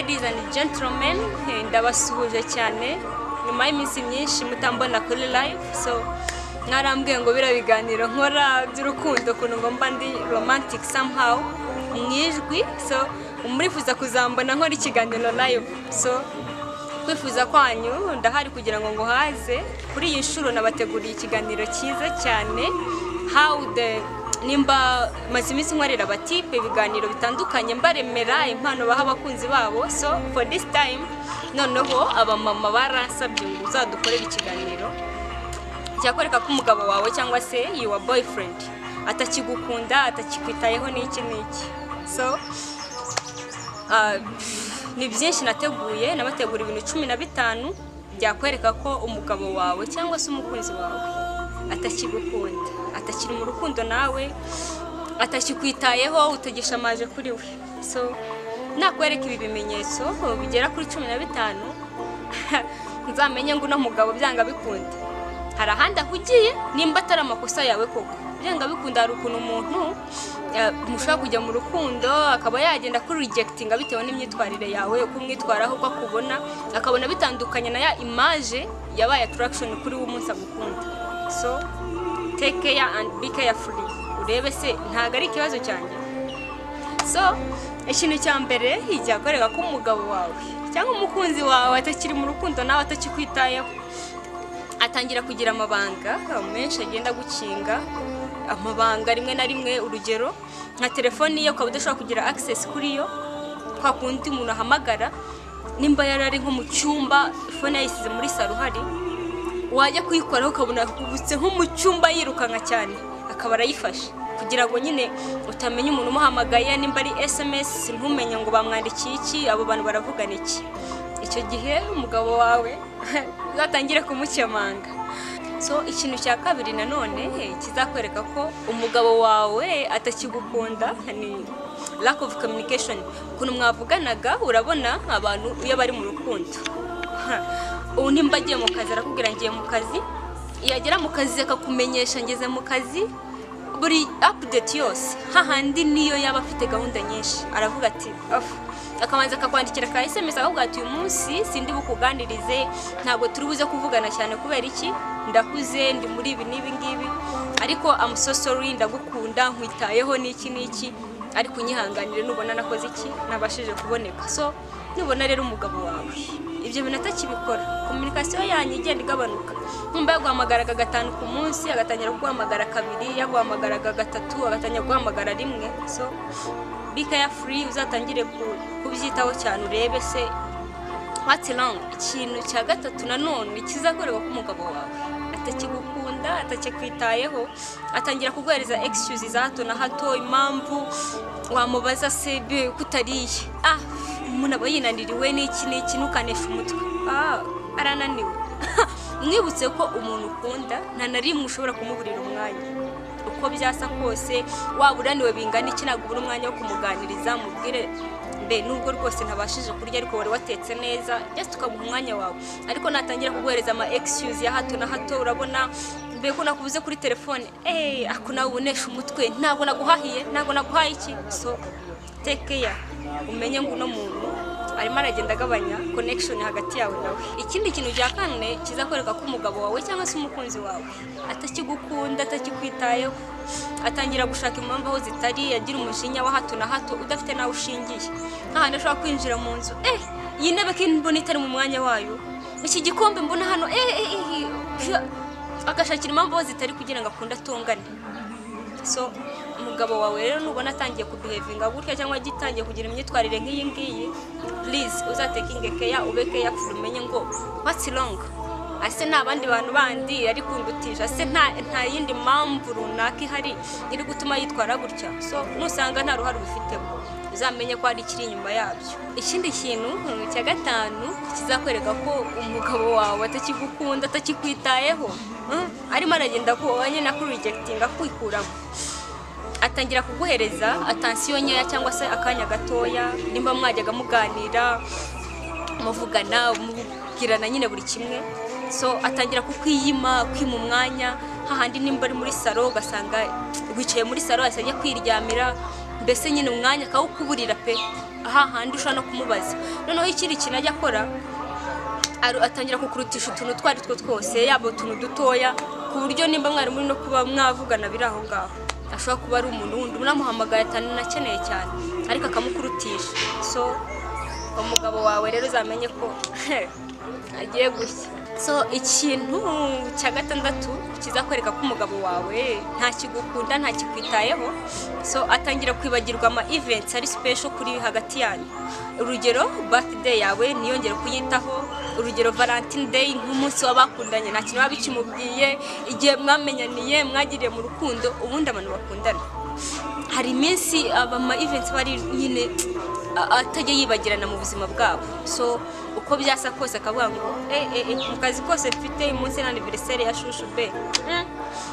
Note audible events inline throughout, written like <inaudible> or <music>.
ladies and gentlemen eh, ndabasuhuje cyane. Nyuma y'iminsi myinshi mutambona kuri live so mwarambwiye ngo biriya biganiro nkora by'urukundo ukuntu ngomba ndi romantic somehow mu ijwi so murifuza kuzambona nkora ikiganiro live. So kwifuza kwanyu ndahari kugira ngo nguhaze. Kuri iyi nshuro nabateguriye ikiganiro cyiza cyane. How the nimba maze iminsi nkorera abatipe ibiganiro bitandukanye mbaremera impano baha abakunzi babo. So for this time noneho abamama baransabye ngo uzadukorere ikiganiro cyakwereka ko umugabo wawe cyangwa se your boyfriend atakigukunda atakikwitayeho n'iki n'iki. So ah, ni byinshi nateguye nabategura ibintu cumi na bitanu byakwereka ko umugabo wawe cyangwa se umukunzi wawe atakigukunda. Atakiri mu rukundo nawe atakikwitayeho utagisha amaje kuri we. So nakwereka ibi bimenyetso bigera kuri cumi na bitanu <laughs> nzamenye ngo uno mugabo byanga bikunda hari ahandi ahugiye nimba atari amakosa yawe koko. Byanga bikunda hari ukuntu umuntu eh, mushobora kujya mu rukundo akaba yagenda kuri rijegitinga bitewe n'imyitwarire yawe uko umwitwaraho uko akubona akabona bitandukanye na ya imaje yabaye attraction kuri we umunsi agukunda. So take care and be careful urebe se ntabwo ari ikibazo cyanjye. So ikintu cya mbere cyakwereka ko umugabo wawe cyangwa umukunzi wawe atakiri mu rukundo nawe atakikwitayeho atangira kugira amabanga menshi agenda gukinga amabanga rimwe na rimwe urugero nka telefoni ye ukaba udashobora kugira access kuri yo kwa kundi umuntu ahamagara nimba yari ari nko mu cyumba fone yayisize muri saro uhari wajya kuyikoraho ukabona yakubutse nko mu cyumba yirukanka cyane akaba arayifashe. Kugira ngo nyine utamenya umuntu umuhamagaye nimba ari sms ntumenye ngo bamwandikiye iki abo bantu baravugana iki. Icyo gihe umugabo wawe <laughs> uzatangire kumukemanga. So ikintu cya kabiri nanone kizakwereka ko umugabo wawe atakigukunda ni lack of communication. Ukuntu mwavuganaga urabona abantu iyo bari mu rukundo. <laughs> ubu nimba agiye mu kazi arakubwira ngiye mu kazi. Yagera mu kazi akakumenyesha ngeze mu kazi. Buri update yose hahandi niyo yaba afite gahunda nyinshi. Aravuga ati akabanza akakwandikira ka sms akavuga ati uyu munsi sindi bukuganirize ntabwo turi buze kuvugana cyane kubera iki? Ndakuze ndi muri ibi n'ibi ngibi. Ariko I'm so sorry ndagukunda nkwitayeho n'iki n'iki. Ariko unyihanganire nubona nakoze iki? Nabashije kuboneka. So nubona rero umugabo wawe. Ibyo bintu atakibikora. Kominikasiyo yanyu igenda igabanuka. Nkumva yaguhamagaraga gatanu ku munsi agatangira kuguhamagara kabiri yaguhamagaraga gatatu agatangira guhamagara rimwe. So be carefree uzatangire ku- kubyitaho cyane urebe se. What's wrong ikintu cya gatatu nanone kizakwereka ko umugabo wawe. Atakigukunda atakikwitayeho atangira kuguhereza excuse za hato na hato impamvu wamubaza se kutariye ah umuntu aba yinaniriwe n'iki n'iki? Ntukanesha umutwe. Ah arananiwe. <laughs> Mwibutse ko umuntu ukunda nta na rimwe ushobora kumuburira umwanya. Uko byasa kose waba unaniwe bingana iki? Ntabwo ubura umwanya wo kumuganiriza mubwire mbe nubwo rwose ntabashije kurya ariko wari watetse neza just ukamuha umwanya wawe. Ariko natangira kuguhereza ama excuse ya hato na hato urabona mbe ko nakubuze kuri telefone eh ako nawe ubonesha umutwe ntabwo naguhahiye ntabwo naguhaye iki so take care umenye ngo uno muntu arimo aragenda agabanya connection hagati yawe nawe ikindi kintu cya kane kizakwereka ko umugabo wawe cyangwa se umukunzi wawe atakigukunda atakikwitayeho atangira gushaka impamvu aho zitari agira umujinya wa hato na hato udafite nawe ushingiye nk'ahantu ashobora kwinjira mu nzu eh iyi ntebe ko itari mu mwanya wayo iki gikombe mbona hano eh eh eh eh, agashakira impamvu zitari kugira ngo akunde atungane. So umugabo wawe rero nubona atangiye kubihevinga gutya cyangwa agitangiye kugira imyitwarire nk'iyi ngiyi please uzatekinge keya ube keya umenye ngo what's wrong? Ase nta bandi bantu bandi ari kundutisha nta nta yindi mpamvu runaka ihari iri gutuma yitwara gutya. So nusanga nta ruhare ubifitemo. Uzamenye ko hari ikiri inyuma yabyo. Ikindi kintu mm, cya gatanu kizakwereka ko umugabo wawe atakigukunda atakikwitayeho. Mm, arimo aragenda nyine akurijegitinga kwikuramo atangira kuguhereza atansiyo nkeya cyangwa se akanya gatoya nimba mwajyaga muganira muvugana mubwirana nyine buri kimwe. So atangira kukwiyima kwima umwanya hahandi nimba ari muri salo ugasanga wicaye muri salo yahise ajya kwiryamira. Mbese nyine umwanya akawukuburira pe? Aha handi ushobora no kumubaza. Noneho ikindi kintu ajya akora atangira kukurutisha utuntu utwo ari two twose yaba utuntu dutoya ku buryo nimba mwari muri no kuba mwavugana biri aho ngaho. Ashobora kuba ari umuntu wundi. Unamuhamagaye atanakeneye cyane. Ariko akamukurutisha. So umugabo wawe rero uzamenye ko <laughs> agiye gushya so ikintu cya gatandatu kizakwereka ko umugabo wawe ntakigukunda ntakikwitayeho so atangira kwibagirwa ama events ari special kuri hagati yanyu. Urugero birthday yawe ntiyongere kuyitaho. Urugero valentine day nk'umunsi w'abakundanye. Nta kintu waba bikimubwiye igihe mwamenyaniye mwagiriye mu rukundo ubundi abantu bakundana. Hari iminsi ama events bari nyine atajya yibagirana mu buzima bwabo. So uko byasa kose akavuga ngo eh, eh, eh, mu kazi kose mfite munsi ni aniveriseri ya shushu be Mm,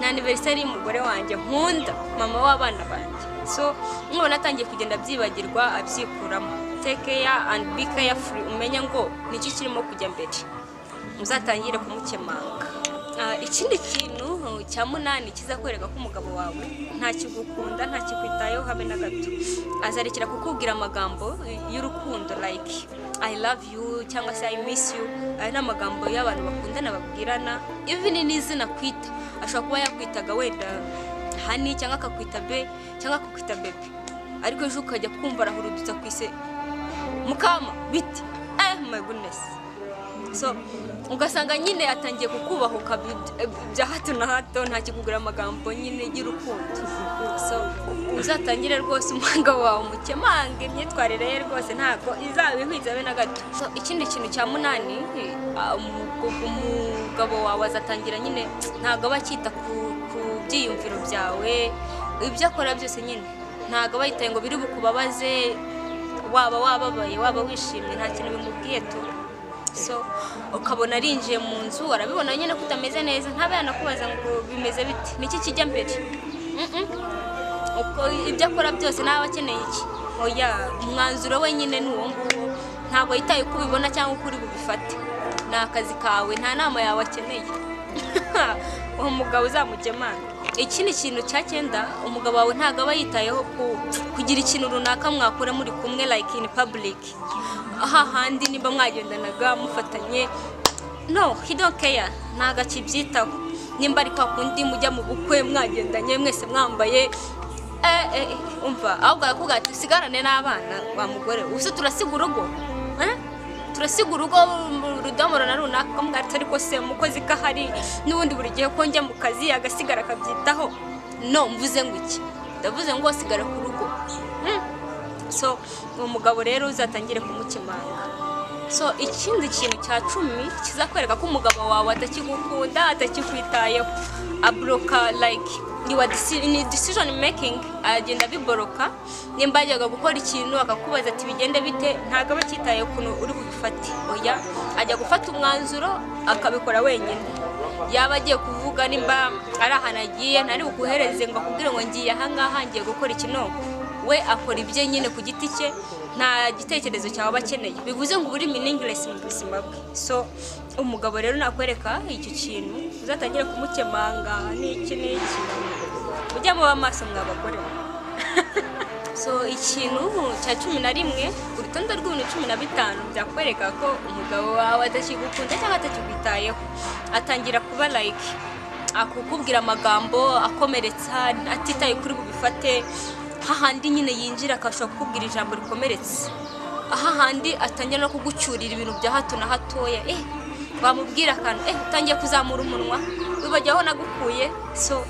ni aniveriseri y'umugore wanjye nkunda mama w'abana banjye. So nubona atangiye kugenda abyibagirwa abyikuramo. Take care and be careful umenye ngo niki kirimo kujya mbere? Muzatangire kumukemanga. Ikindi kintu cya munani kizakwereka ko umugabo wawe ntakigukunda ntakikwitayeho habe na gato. Azarekera kukubwira amagambo eh, y'urukundo like I love you cyangwa se I miss you. Aya ni amagambo y'abantu bakundana babwirana. Even n'izina kwita. Ashobora kuba yakwitaga wenda hani cyangwa akakwita be cyangwa akakwita bebe ariko ejo ukajya kumva arahurudutsa ku ise mukama biti eh my goodness. So ugasanga nyine atangiye kukubahuka bi- bya hato na hato ntakikugura amagambo nyine y'urukundo so uzatangire rwose umwanga wawe umukemange imyitwarire ye rwose ntabwo izaba ihwiza be na gato. Ikindi kintu cya munani ah, umu- umugabo wawe azatangira nyine ntabwo aba akita ku byiyumviro byawe. Ibyo akora byose nyine ntabwo aba yitaye ngo biri bukubabaze. Waba wababaye waba wishimye nta kintu bimubwiye tu. So ukabona arinjiye mu nzu arabibona nyine ko utameze neza ntabe yanakubaza ngo bimeze bite? Niki kijya mbere? Ibyo akora byose nawe akeneye iki? Oya umwanzuro we nyine ni uwo nguwo. Ntabwo yitaye uko ubibona cyangwa uko uri bubifate. Ni akazi kawe nta nama yawe akeneye. <laughs> Uwo mugabo uzamukemanga ikindi kintu cya cyenda umugabo wawe ntabwo aba yitayeho ku- kugira ikintu runaka mwakora muri kumwe like in public. Aha handi nimba mwagendanaga mufatanye no he don't care. Ntabwo akibyitaho. Nimba ari kwa kundi mujya mu bukwe mwagendanye mwese mwambaye eh, eh, umva ahubwo arakubwira ati usigarane n'abana wa mugore. Ubuse turasiga urugo eh? turasiga urugo rudomoro na runaka kamubwira ati ariko se umukozi ko ahari n'ubundi buri gihe ko njya mu kazi agasigara akabyitaho. No mvuze ngo iki? Ndavuze ngo sigara ku rugo. Hmm. so uwo mugabo rero uzatangire kumukemanga so ikindi kintu cya cumi kizakwereka ko umugabo wawe atakigukunda atakikwitayeho abroka like ni decision making agenda abiboroka nimba yajyaga gukora ikintu akakubaza ati bigende bite? Ntabwo aba acyitaye ukuntu uri bubifate oya ajya gufata umwanzuro akabikora wenyine. Yaba agiye kuvuga nimba ari ahantu agiye ntari bukuhereze ngo akubwire ngo ngiye ahangaha ngiye gukora ikino we akora ibye nyine ku giti cye nta gitekerezo cyawe aba akeneye. Bivuze ngo uba uri meaningless mu buzima bwe. So umugabo rero nakwereka icyo kintu uzatangire kumukemanga. N'iki n'iki mujya muba amaso mwa bagore <laughs> so ikintu cya cumi na rimwe urutonde rw'ibintu cumi na bitanu byakwereka ko umugabo wawe atakigukunda cyangwa atakikwitayeho atangira kuba like akukubwira amagambo akomeretsa atitaye kuri bubifate hahandi nyine yinjira akashobora kukubwira ijambo rikomeretse. Ahahandi atangira no kugucyurira ibintu bya hato na hatoya. Eh wamubwira akantu eh utangiye kuzamura umunwa. Wibajya aho nagukuye so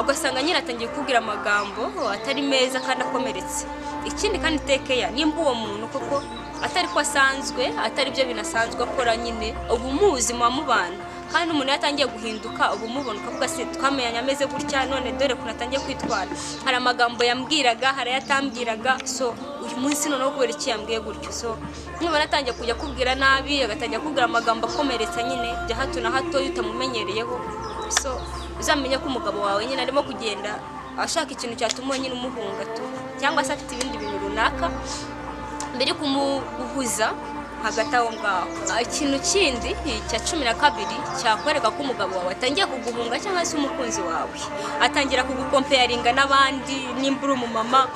ugasanga nyine atangiye kukubwira amagambo atari meza kandi akomeretse. Ikindi kandi tekeya nimba uwo muntu koko atari ko asanzwe atari byo binasanzwe akora nyine uba umuzi muba mubana kandi umuntu iyo atangiye guhinduka uba umubona ukavuga se twamenyanye ameze gutya none dore ukuntu atangiye kwitwara. Hari amagambo yambwiraga hari ayo atambwiraga so uyu munsi noneho kubera iki yambwiye gutyo? So nubona atangiye kujya akubwira nabi agatangira akubwira amagambo akomeretsa nyine bya hato na hato utamumenyereyeho so uzamenye ko umugabo wawe nyine arimo kugenda ashaka ikintu cyatuma nyine umuhunga tu cyangwa se afite ibindi bintu runaka. Mbere kumubuza hagati aho ngaho. Ah, ikintu kindi cya cumi na kabiri cyakwereka ko umugabo wawe atangiye kuguhunga cyangwa se umukunzi wawe. Atangira kugukompeyaringa n'abandi nimba uri umumama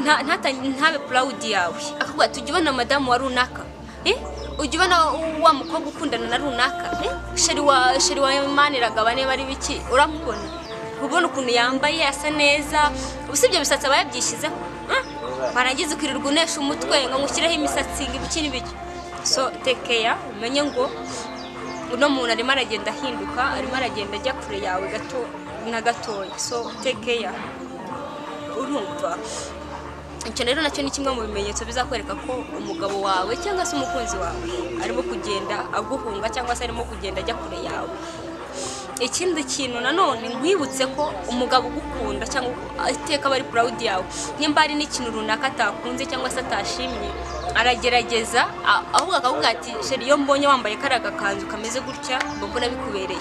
ntabe purawudi yawe. Akavuga ati ujya ubona madamu wa runaka. Eh? ujya ubona wa mukobwa ukundana na runaka. Eh? sheri wa maniragaba niba ari biki? Uramubona? Ubona ukuntu yambaye asa neza. Usibye ibisatsi aba yabyishyizeho warangiza ukirirwa unesha umutwe ngo ngushyireho imisatsi ngo ibiki n'ibiki so tekeya umenye ngo uno muntu arimo aragenda ahinduka arimo aragenda ajya kure yawe gato na gatoya. So tekeya urumva. Icyo rero na cyo ni kimwe mu bimenyetso bizakwereka ko umugabo wawe cyangwa se umukunzi wawe arimo kugenda aguhunga cyangwa se arimo kugenda ajya kure yawe. Ikindi kintu nanone nkwibutse ko umugabo ugukunda cyangwa iteka aba ari purawudi yawe. Nimba hari n'ikintu runaka atakunze cyangwa se atashimye aragerageza ahubwo akavuga ati sheri iyo mbonye wambaye kariya gakanzu kameze gutya mbona bikubereye.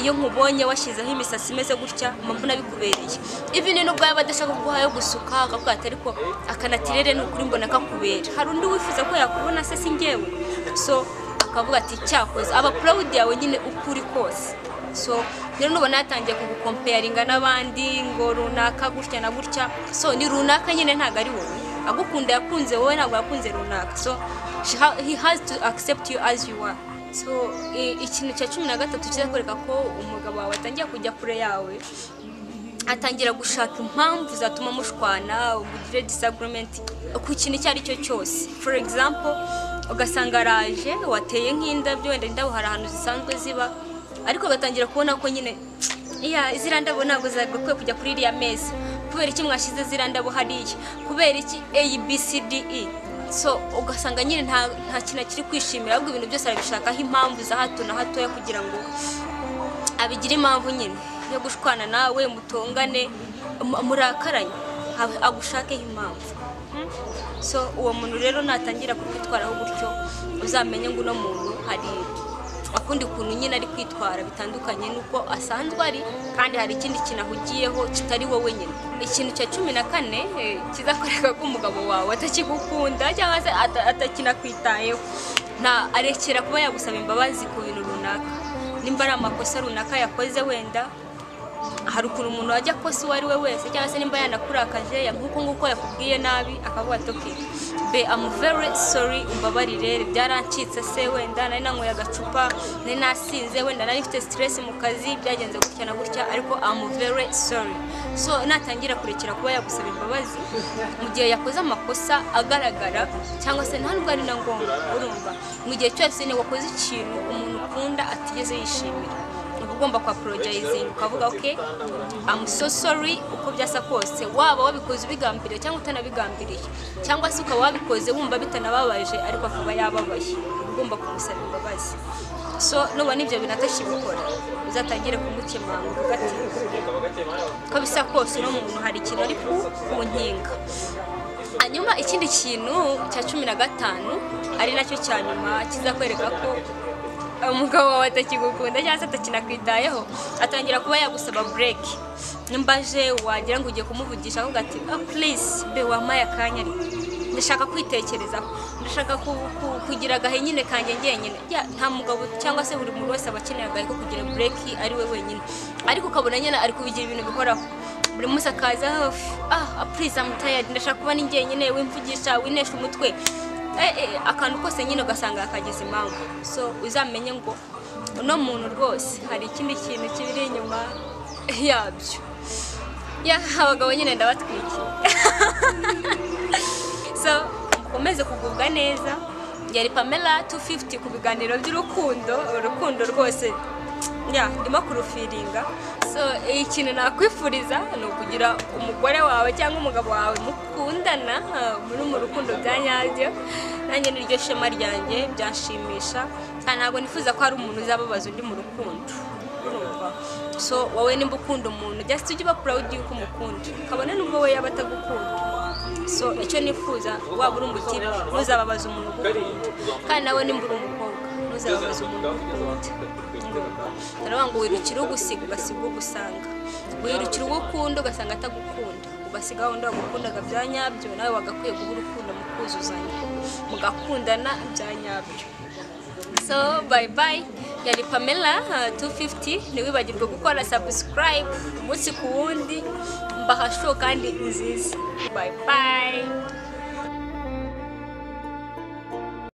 Iyo nkubonye washyizeho imisatsi imeze gutya mbona bikubereye. Ibi ni nubwo yaba adashaka kuguha yo gusuka akavuga ati ariko akanatirere ni ukuri mbona kakubera hari undi wifuza ko yakubona se si njyewe? So akavuga ati cyakoze. Aba purawudi yawe nyine uko uri kose. So rero nubona yatangiye kugukompeyaringa n'abandi ngo runaka gutya na gutya. So ni runaka nyine ntabwo ari wowe? Agukunda yakunze wowe ntabwo yakunze runaka. So he has to accept you as you are. So ikintu cya cumi na gatatu kizakwereka ko umugabo wawe atangiye kujya kure yawe atangira gushaka impamvu zatuma mushwana mugire disagurement ku kintu icyo ari cyo cyose. For example ugasanga araje wateye nk'indabyo wenda indabo hari ahantu zisanzwe ziba ariko agatangira kubona ko nyine iya ziriya ndabo ntabwo zagakwiye kujya kuri iriya meza. Kubera iki mwashyize ziriya ndabo hariya? Kubera iki? A b c d e. So ugasanga nyine nta kintu kiri kwishimira ahubwo ibintu byose arabishakaho impamvu za hato na hatoya kugira ngo abigira impamvu nyine yo gushwana nawe mutongane mu- murakaranye. Ha- agushakeho impamvu. Hmm? so uwo muntu rero natangira kukwitwaraho gutyo uzamenye ngo uno muntu hari akundi kuntu nyine ari kwitwara bitandukanye n'uko asanzwe ari kandi hari ikindi kintu ahugiyeho kitari wowe nyine. Ikintu cya cumi na kane eh, kizakwereka ko umugabo wawe atakigukunda cyangwa se ata- atakinakwitayeho. Nta arekera kuba yagusaba imbabazi ku bintu runaka. Nimba ari amakosa runaka yakoze wenda hari ukuntu umuntu wajya akosa uwo ari we wese cyangwa se nimba yanakurakaje ya- nk'uko nguko yakubwiye nabi akavuga ati okay. Be I'm very sorry umbabarire byarancitse se wenda nari nanyweye agacupa nari nasinze wenda nari mfite stress mu kazi byagenze gutya na gutya ariko I'm very sorry. So natangira kurekera kuba yagusaba imbabazi mu gihe yakoze amakosa agaragara cyangwa se nta nubwo ari na ngombwa urumva. Mu gihe cyose wakoze ikintu umuntu ukunda atigeze yishimira. Ugomba kwa apologizinga ukavuga ok I'm so sorry uko byasa kose. Waba wabikoze ubigambiriye cyangwa utanabigambiriye cyangwa se ukaba wabikoze wumva bitanababaje ariko akaba yababaye. Ugomba kumusaba imbabazi. So nubona ibyo bintu atakibikora uzatangire kumukemanga uvuga ati ko bisa kose uno muntu hari ikintu ari ku nkinga. Hanyuma ikindi kintu cya cumi na gatanu ari na cyo cya nyuma kizakwereka ko umugabo wawe atakigukunda cyangwa se atakinakwitayeho atangira kuba yagusaba bureke nimba aje wagira ngo ugiye kumuvugisha avuga ati oh, please be wampaye akanya ndashaka kwitekerezaho ndashaka ku- ku- kugira agahe nyine kanjye ngenyine. Ya, nta mugabo cyangwa se buri muntu wese aba akeneye agahe ko kugira bureki ari we wenyine. Ariko ukabona nyine ari kubigira ibintu bihoraho. Buri munsi akaza ah please I'm tired. Ndashaka kuba ni njyenyine wimvugisha winesha umutwe. Akantu kose nyine ugasanga akagize impamvu. So uzamenye ngo uno muntu rwose hari ikindi kintu kibiri inyuma yabyo. Ya abagabo nyine ndabatwikiye <laughs> so mukomeze kugubwa neza. Yari pamela 250 ku biganiro by'urukundo. Urukundo rwose ya ndimo kurufiringa so ikintu nakwifuriza ni ukugira umugore wawe cyangwa umugabo wawe mukundana ah, muri mu rukundo bya nyabyo nanjye niryo shema ryanjye byanshimisha kandi ntabwo nifuza ko hari umuntu uzababaza undi mu rukundo. So wowe nimba ukunda umuntu just ujye uba proud yuko umukunda. Kabone nubwo we yaba atagukunda. So icyo nifuza waba uri umukire ntuzababaze umuntu ugukunda kandi nawe nimba uri umukobwa ugukunda baravuga ngo wirukire ugusiga ugasiga ugusanga. Wirukire uwo ukunda ugasanga atagukunda. Ugasiga wundi wagukundaga bya nyabyo nawe wagakwiye guha urukundo mu mukuzuzanya mugakundana bya nyabyo. So bye bye. Yari pamela uh, 250 ntiwibagirwe gukora subscribe umunsi ku wundi. Mbaha show kandi nziza. Bye bye.